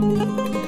Música